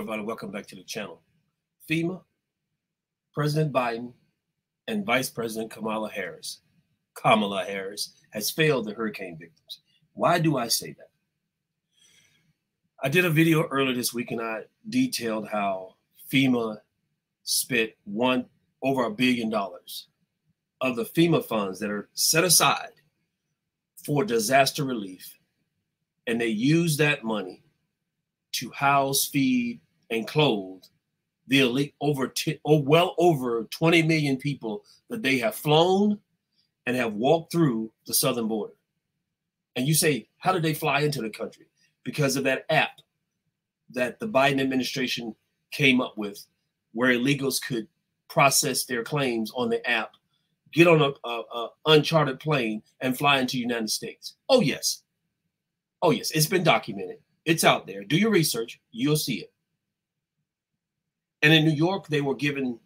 everybody. Welcome back to the channel. FEMA, President Biden, and Vice President Kamala Harris, Kamala Harris, has failed the hurricane victims. Why do I say that? I did a video earlier this week and I detailed how FEMA spent one over a billion dollars of the FEMA funds that are set aside for disaster relief. And they use that money to house, feed, and clothe the elite over oh, well over 20 million people that they have flown and have walked through the southern border. And you say, how did they fly into the country? Because of that app that the Biden administration came up with, where illegals could process their claims on the app, get on a, a, a uncharted plane, and fly into the United States. Oh yes, oh yes, it's been documented. It's out there. Do your research. You'll see it. And in New York, they were given,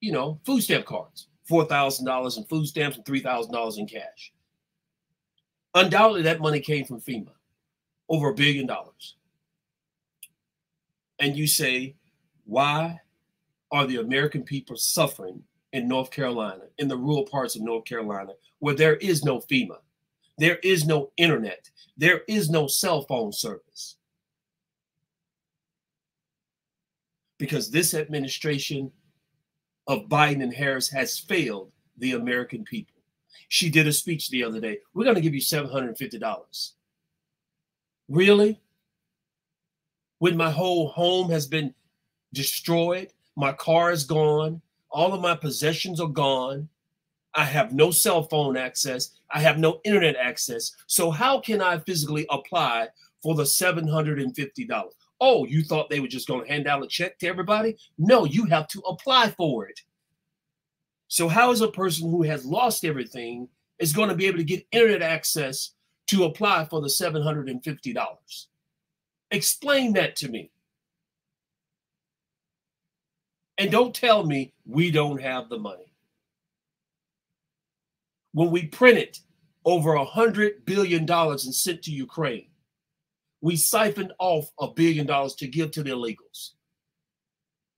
you know, food stamp cards, $4,000 in food stamps and $3,000 in cash. Undoubtedly, that money came from FEMA, over a billion dollars. And you say, why are the American people suffering in North Carolina, in the rural parts of North Carolina, where there is no FEMA? There is no internet. There is no cell phone service. Because this administration of Biden and Harris has failed the American people. She did a speech the other day. We're going to give you $750. Really? When my whole home has been destroyed, my car is gone, all of my possessions are gone, I have no cell phone access. I have no internet access. So how can I physically apply for the $750? Oh, you thought they were just going to hand out a check to everybody? No, you have to apply for it. So how is a person who has lost everything is going to be able to get internet access to apply for the $750? Explain that to me. And don't tell me we don't have the money when we printed over a hundred billion dollars and sent to Ukraine, we siphoned off a billion dollars to give to the illegals,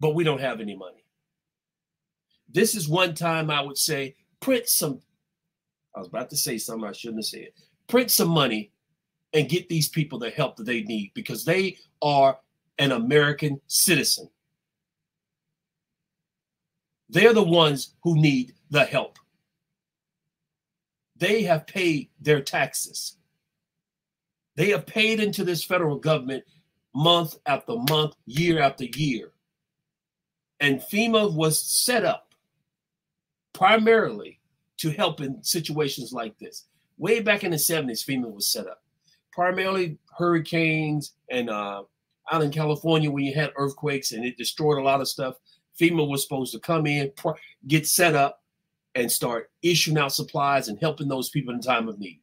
but we don't have any money. This is one time I would say print some. I was about to say something I shouldn't have said. Print some money and get these people the help that they need because they are an American citizen. They're the ones who need the help. They have paid their taxes. They have paid into this federal government month after month, year after year. And FEMA was set up primarily to help in situations like this. Way back in the 70s, FEMA was set up primarily hurricanes and uh, out in California when you had earthquakes and it destroyed a lot of stuff. FEMA was supposed to come in, get set up, and start issuing out supplies and helping those people in time of need.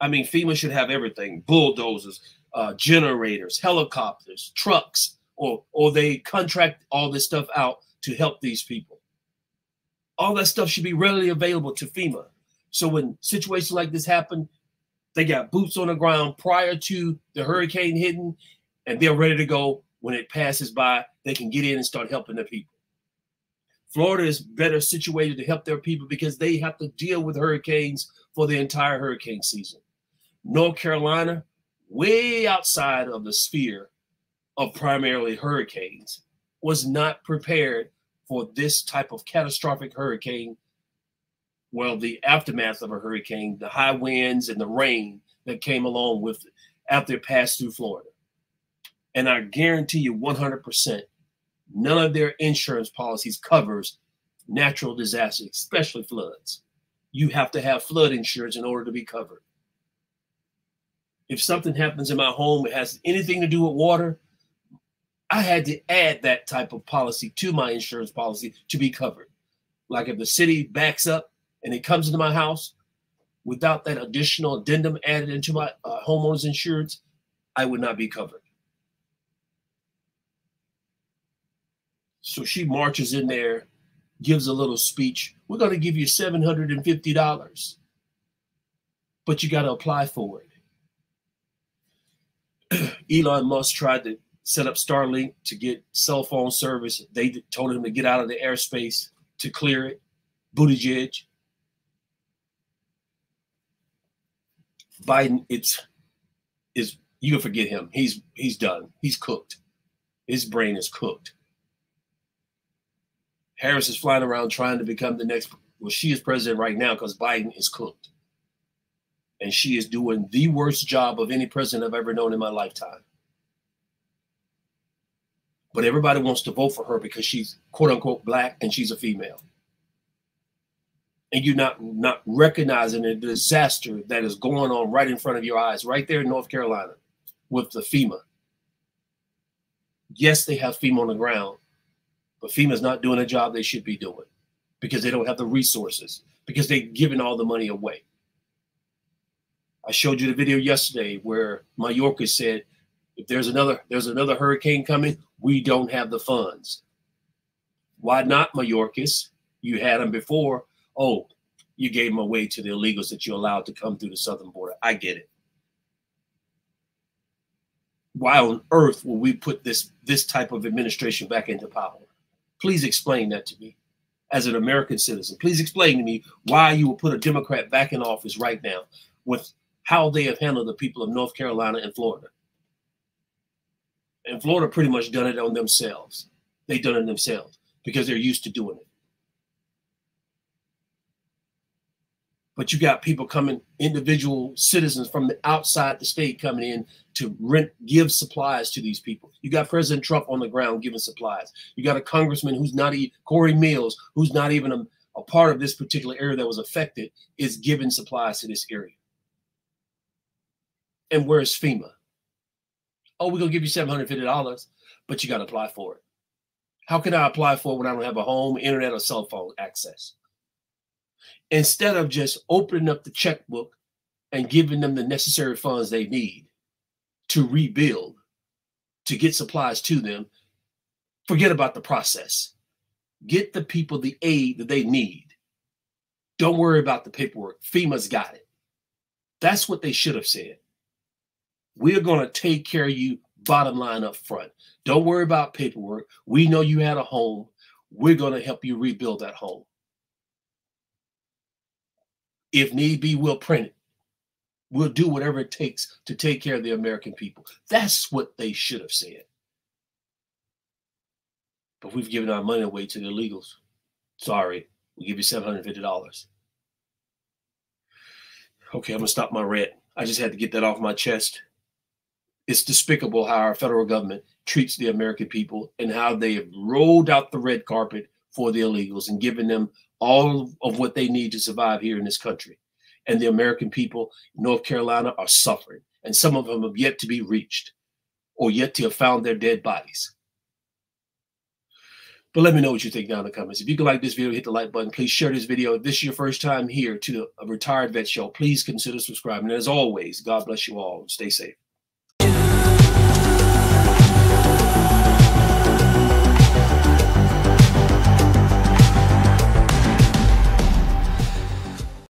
I mean, FEMA should have everything bulldozers, uh, generators, helicopters, trucks, or, or they contract all this stuff out to help these people. All that stuff should be readily available to FEMA. So when situations like this happen, they got boots on the ground prior to the hurricane hitting, and they're ready to go when it passes by. They can get in and start helping the people. Florida is better situated to help their people because they have to deal with hurricanes for the entire hurricane season. North Carolina, way outside of the sphere of primarily hurricanes, was not prepared for this type of catastrophic hurricane. Well, the aftermath of a hurricane, the high winds and the rain that came along with it after it passed through Florida. And I guarantee you 100% None of their insurance policies covers natural disasters, especially floods. You have to have flood insurance in order to be covered. If something happens in my home, it has anything to do with water, I had to add that type of policy to my insurance policy to be covered. Like if the city backs up and it comes into my house without that additional addendum added into my uh, homeowner's insurance, I would not be covered. So she marches in there, gives a little speech. We're going to give you $750, but you got to apply for it. Elon Musk tried to set up Starlink to get cell phone service. They told him to get out of the airspace to clear it. Buttigieg. Biden, it's is you can forget him. He's he's done. He's cooked. His brain is cooked. Harris is flying around trying to become the next. Well, she is president right now because Biden is cooked, and she is doing the worst job of any president I've ever known in my lifetime. But everybody wants to vote for her because she's quote unquote black and she's a female and you're not not recognizing the disaster that is going on right in front of your eyes, right there in North Carolina, with the FEMA. Yes, they have FEMA on the ground, but FEMA is not doing a job they should be doing because they don't have the resources because they've given all the money away. I showed you the video yesterday where Mayorkas said, if there's another there's another hurricane coming, we don't have the funds. Why not Mayorkas? You had them before oh, you gave them away to the illegals that you allowed to come through the southern border. I get it. Why on earth will we put this this type of administration back into power? Please explain that to me as an American citizen. Please explain to me why you will put a Democrat back in office right now with how they have handled the people of North Carolina and Florida. And Florida pretty much done it on themselves. They done it themselves because they're used to doing it. but you got people coming, individual citizens from the outside the state coming in to rent, give supplies to these people. You got President Trump on the ground giving supplies. You got a congressman who's not even Cory Mills, who's not even a, a part of this particular area that was affected, is giving supplies to this area. And where's FEMA? Oh, we're gonna give you $750, but you got to apply for it. How can I apply for it when I don't have a home, internet, or cell phone access? instead of just opening up the checkbook and giving them the necessary funds they need to rebuild, to get supplies to them, forget about the process. Get the people the aid that they need. Don't worry about the paperwork. FEMA's got it. That's what they should have said. We're going to take care of you bottom line up front. Don't worry about paperwork. We know you had a home. We're going to help you rebuild that home. If need be, we'll print it. We'll do whatever it takes to take care of the American people. That's what they should have said. But we've given our money away to the illegals. Sorry, we give you $750. Okay, I'm going to stop my rant. I just had to get that off my chest. It's despicable how our federal government treats the American people and how they have rolled out the red carpet for the illegals and given them all of what they need to survive here in this country. And the American people North Carolina are suffering, and some of them have yet to be reached or yet to have found their dead bodies. But let me know what you think down in the comments. If you can like this video, hit the like button. Please share this video. If this is your first time here to a retired vet show, please consider subscribing. And as always, God bless you all. Stay safe.